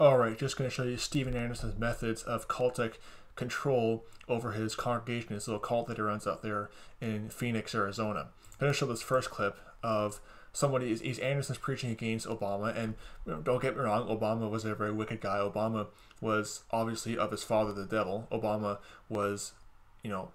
All right, just going to show you Steven Anderson's methods of cultic control over his congregation, his little cult that he runs out there in Phoenix, Arizona. I'm going to show this first clip of somebody, is Anderson's preaching against Obama, and don't get me wrong, Obama was a very wicked guy. Obama was obviously of his father, the devil. Obama was, you know,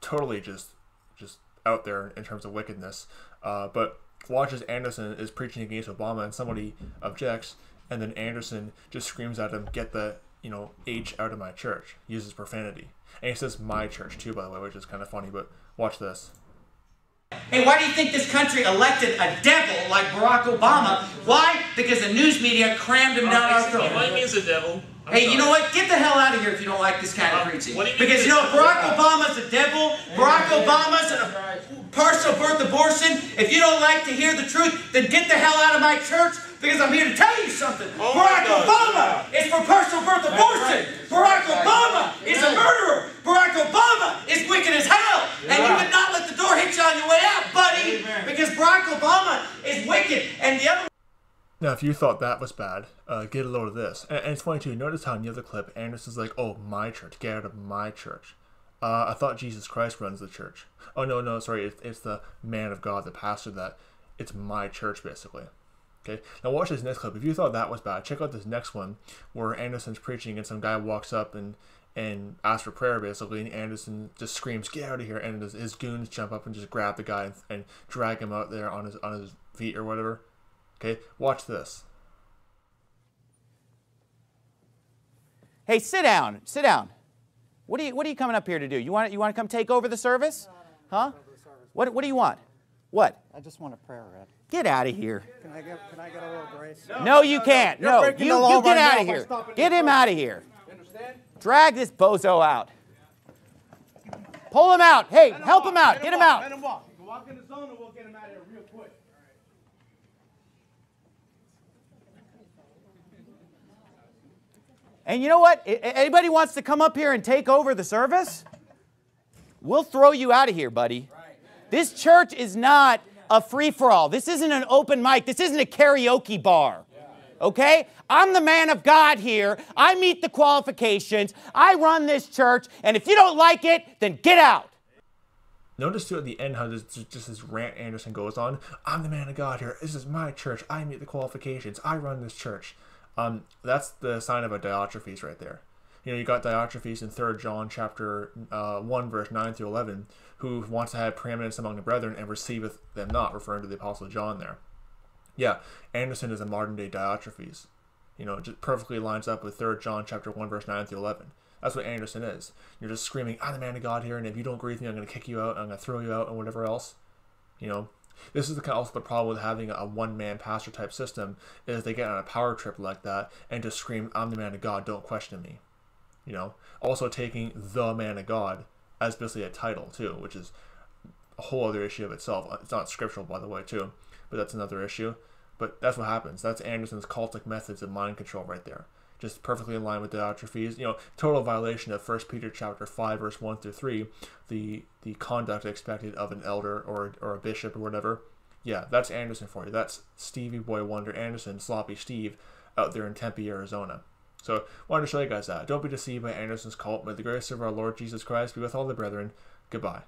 totally just, just out there in terms of wickedness. Uh, but watches Anderson is preaching against Obama, and somebody objects, and then Anderson just screams at him, "Get the you know H out of my church." Uses profanity, and he says "my church" too, by the way, which is kind of funny. But watch this. Hey, why do you think this country elected a devil like Barack Obama? Why? Because the news media crammed him down our throat. What means a devil? I'm hey, sorry. you know what? Get the hell out of here if you don't like this kind of preaching. You because you know Barack Obama's a devil. Barack Obama's a partial birth abortion. If you don't like to hear the truth, then get the hell out of my church because I'm here to tell you something. Oh Barack Obama is for partial birth abortion. Right. Barack Obama is a murderer. Barack Obama is wicked as hell. You're and you would not let the door hit you on your way out, buddy, Amen. because Barack Obama is wicked. And the other now, if you thought that was bad, uh, get a load of this. And, and, it's funny too. Notice how in the other clip, Anderson's like, "Oh, my church, get out of my church." Uh, I thought Jesus Christ runs the church. Oh no, no, sorry, it's, it's the man of God, the pastor. That it's my church, basically. Okay. Now watch this next clip. If you thought that was bad, check out this next one where Anderson's preaching and some guy walks up and and asks for prayer basically, and Anderson just screams, "Get out of here!" And his, his goons jump up and just grab the guy and, and drag him out there on his on his feet or whatever. Okay, watch this. Hey, sit down. Sit down. What are you What are you coming up here to do? You want You want to come take over the service? Huh? What What do you want? What? I just want a prayer read. Get out of here. Can I get Can I get a little grace? No, no you can't. No, you, you get out of here. Get him out of here. Drag this bozo out. Pull him out. Hey, help him out. Get him out. Let him walk. Walk in the zone and we'll get him out of here real quick. And you know what? Anybody wants to come up here and take over the service? We'll throw you out of here, buddy. This church is not a free for all. This isn't an open mic. This isn't a karaoke bar. Okay? I'm the man of God here. I meet the qualifications. I run this church. And if you don't like it, then get out. Notice too at the end how this just this rant Anderson goes on. I'm the man of God here. This is my church. I meet the qualifications. I run this church. Um, that's the sign of a Diotrephes right there. You know, you got Diotrephes in Third John chapter uh, one, verse nine through eleven, who wants to have preeminence among the brethren and receiveth them not, referring to the apostle John there. Yeah, Anderson is a modern day Diotrephes. You know, it just perfectly lines up with Third John chapter one, verse nine through eleven. That's what Anderson is. You're just screaming, "I'm the man of God here," and if you don't agree with me, I'm going to kick you out. I'm going to throw you out, and whatever else. You know, this is the, kind also the problem with having a one man pastor type system is they get on a power trip like that and just scream, "I'm the man of God, don't question me." You know, also taking the man of God as basically a title too, which is a whole other issue of itself. Uh, it's not scriptural, by the way, too, but that's another issue. But that's what happens. That's Anderson's cultic methods of mind control right there. Just perfectly in line with Diotrephes. You know, total violation of First Peter chapter five, verse one through three. The the conduct expected of an elder or or a bishop or whatever. Yeah, that's Anderson for you. That's Stevie Boy Wonder Anderson, Sloppy Steve, out there in Tempe, Arizona. So, wanted to show you guys that. Don't be deceived by Anderson's cult. May the grace of our Lord Jesus Christ be with all the brethren. Goodbye.